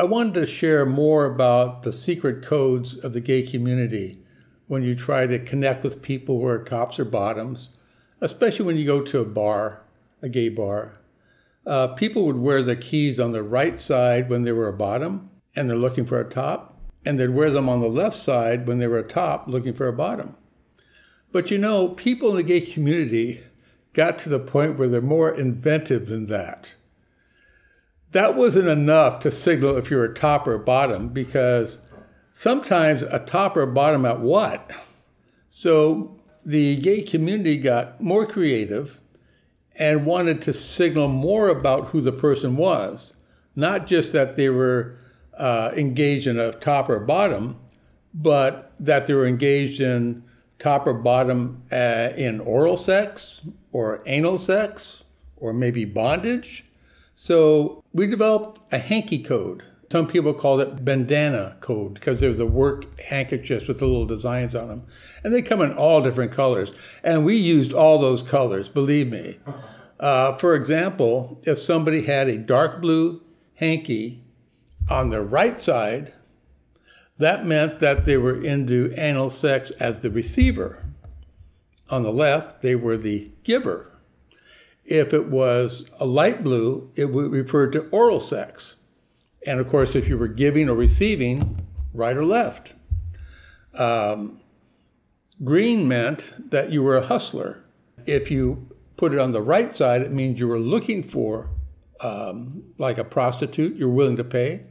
I wanted to share more about the secret codes of the gay community when you try to connect with people who are tops or bottoms, especially when you go to a bar, a gay bar. Uh, people would wear their keys on the right side when they were a bottom and they're looking for a top, and they'd wear them on the left side when they were a top looking for a bottom. But you know, people in the gay community got to the point where they're more inventive than that. That wasn't enough to signal if you're a top or bottom because sometimes a top or bottom at what? So the gay community got more creative and wanted to signal more about who the person was, not just that they were uh, engaged in a top or bottom, but that they were engaged in top or bottom uh, in oral sex or anal sex or maybe bondage. So we developed a hanky code. Some people called it bandana code because they're the work handkerchiefs with the little designs on them. And they come in all different colors. And we used all those colors, believe me. Uh, for example, if somebody had a dark blue hanky on the right side, that meant that they were into anal sex as the receiver. On the left, they were the giver. If it was a light blue, it would refer to oral sex. And of course, if you were giving or receiving, right or left. Um, green meant that you were a hustler. If you put it on the right side, it means you were looking for, um, like a prostitute, you're willing to pay.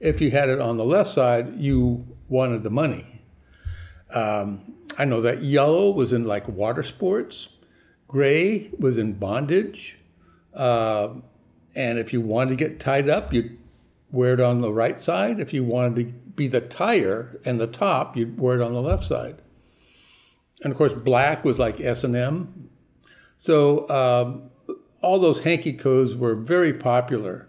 If you had it on the left side, you wanted the money. Um, I know that yellow was in like water sports, gray was in bondage. Uh, and if you wanted to get tied up, you'd wear it on the right side. If you wanted to be the tire and the top, you'd wear it on the left side. And of course, black was like S and M. So um, all those hanky codes were very popular.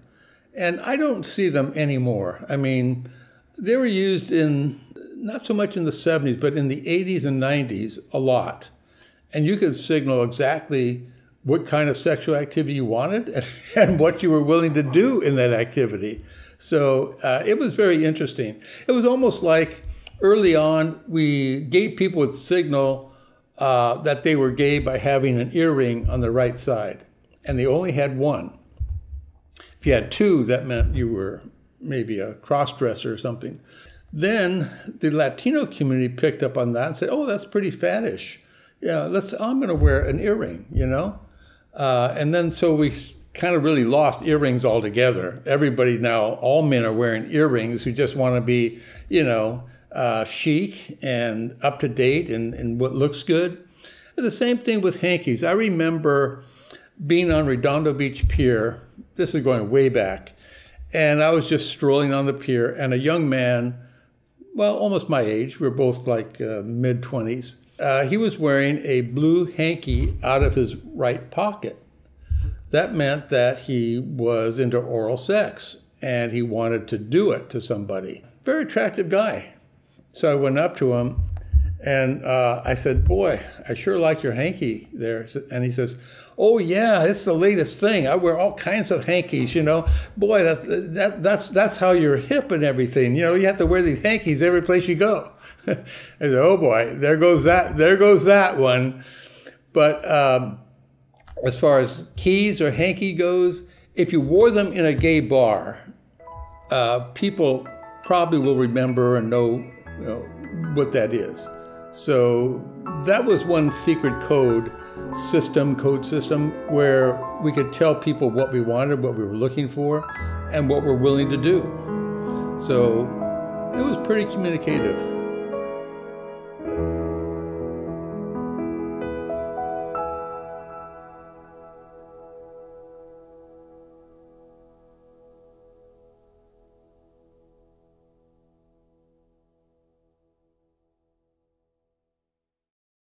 And I don't see them anymore. I mean, they were used in not so much in the 70s, but in the 80s and 90s a lot. And you could signal exactly what kind of sexual activity you wanted and, and what you were willing to do in that activity. So uh, it was very interesting. It was almost like early on, we gay people would signal uh, that they were gay by having an earring on the right side, and they only had one. If you had two, that meant you were maybe a cross dresser or something. Then the Latino community picked up on that and said, "Oh, that's pretty faddish. Yeah, let's. I'm going to wear an earring, you know." Uh, and then so we kind of really lost earrings altogether. Everybody now, all men are wearing earrings who just want to be, you know, uh, chic and up to date and, and what looks good. the same thing with hankies. I remember being on Redondo Beach Pier this is going way back. And I was just strolling on the pier, and a young man, well, almost my age, we are both like uh, mid 20s, uh, he was wearing a blue hanky out of his right pocket. That meant that he was into oral sex and he wanted to do it to somebody. Very attractive guy. So I went up to him and uh, I said, Boy, I sure like your hanky there. And he says, Oh, yeah, it's the latest thing. I wear all kinds of hankies, you know. Boy, that's, that, that's, that's how you're hip and everything. You know, you have to wear these hankies every place you go. I said, Oh, boy, there goes that, there goes that one. But um, as far as keys or hanky goes, if you wore them in a gay bar, uh, people probably will remember and know, you know what that is. So that was one secret code system, code system, where we could tell people what we wanted, what we were looking for, and what we're willing to do. So it was pretty communicative.